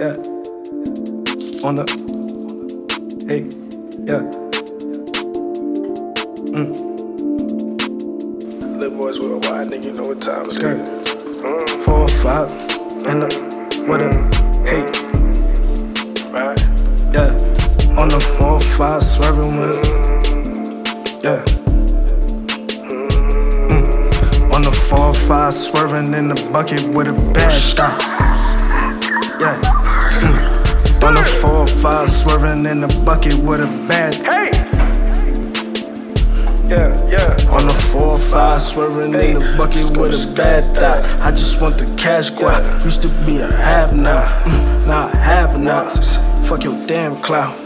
yeah. On the, hey, yeah. Mm. LitBoyz Worldwide nigga, you know what time it Skirt. is. Mm, Four, five, and the, what a, hey, right? yeah. On the four, or five, swerving with it, yeah. Mm. On the four, five, swerving in the bucket with a bad thought, yeah. On the four, five, swerving in the bucket with a bad Hey! Yeah, yeah. On the four five, swerving in the bucket with a bad thought. I just want the cash guap. Used to be a have now, mm, now I have now. Fuck your damn clout.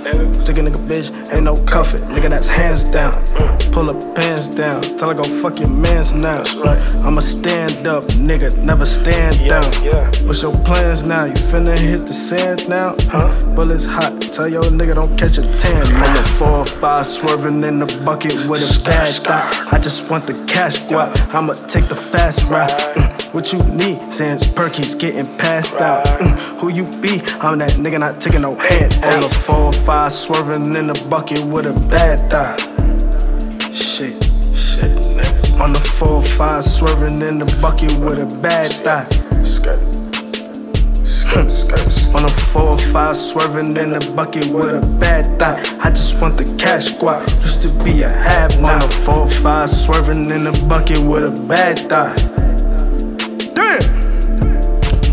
Take a nigga bitch, ain't no cuff it. Nigga, that's hands down. Pull up pants down. Tell her go fuck your mans now. I'ma stand up, nigga, never stand down. What's your plans now? You finna hit the sand now? Huh? Bullets hot. Tell your nigga don't catch a tan. On the four or five, swerving in the bucket with a bad thought. I just want the cash guap. I'ma take the fast route. What you need? Sans Perky's getting passed out. Mm, Who you be? I'm that nigga not taking no hand. On the four five, swerving in the bucket with a bad thought. Shit. Shit, nigga. On the four or five, swerving in the bucket with a bad thought. On a four or five, swerving in the bucket with a bad thought. I just want the cash guap. Used to be a have now. On a four or five, swerving in the bucket with a bad thought.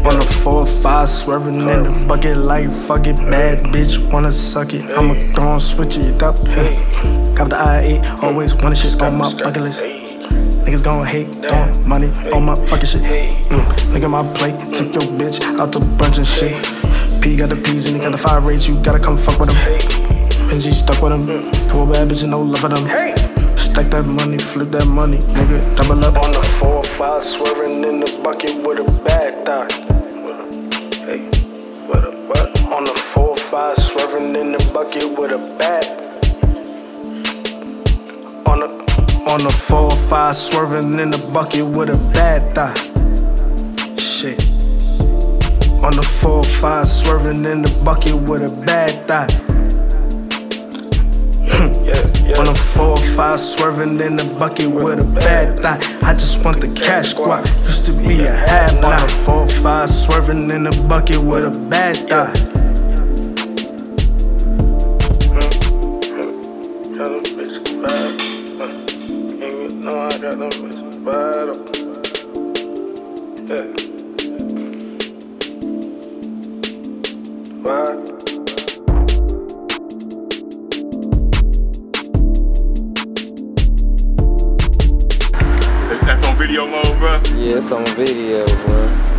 Damn. On the four or five, swerving in the bucket like fuck it, bad bitch wanna suck it. I'ma go and switch it up. Cop the I8, always wanna shit on my bucket list. Niggas gon' hate, throwing money on my fucking shit. Mm, look at my plate, took your bitch out to brunch and shit. P got the P's and he got the five rates, you gotta come fuck with him. Benji stuck with him, couple bad bitches, no love for them. Hey! Stack that money, flip that money, nigga, double up. On the four or five, swerving in the bucket with a bad thought. Hey, what a what? On the four or five, swerving in the bucket with a bad. On the On the four or five, swerving in the bucket with a bad thought. Shit. Hmm. On the four or five, swerving in the bucket with a bad thought. yeah, yeah. On a four or five, swerving in the bucket with a bad thought. I just want the cash guap. Used to be a have now. On a four swerving in the bucket with a bad thought. Got them bitches bad. And you know I got them bitches bad. Yeah. Why? That's on video mode, bro. Yeah, it's on video, bro.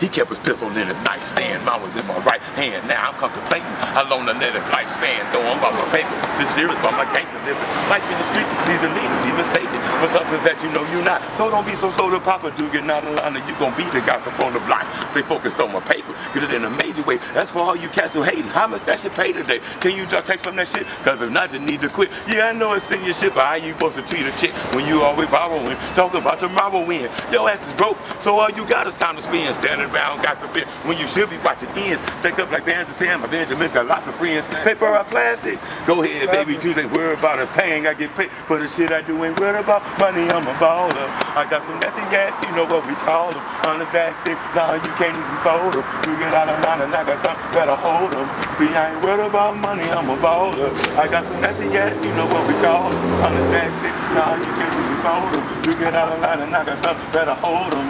He kept his pistol in his nightstand. Mine was in my right hand. Now I'm contemplating how long the net his lifespan. Though I'm about my paper, this serious about my gangster living. Life in the streets is easily to be mistaken for something that you know you're not. So don't be so slow to pop a dude. Get out of line or you gon' be the gossip on the block. Stay focused on my paper. Get it in a major way. That's for all you cats who hating. How much that shit pay today? Can you text from that shit? Cause if not, you need to quit. Yeah, I know it's in your shit, but how you supposed to treat a chick when you always borrowing? Talking about tomorrow when your ass is broke. So all you got is time to spend. Standing around gossiping when you should be watching ends. Stacked up like bands of sand. My Benjamin's got lots of friends. Paper or plastic? Go ahead, baby. Choose ain't worried about a thing. I get paid for the shit I do. Ain't worried about money. I'm a baller. I got some nasty ass. You know what we call them. Honest ass stick. Nah, you can't even fold them. You get out of line and I got something better hold them. See, I ain't worried about money. I'm a baller. I got some nasty ass. You know what we call them. Honest ass stick. Nah, you can't even fold them. You get out of line and I got something better hold them.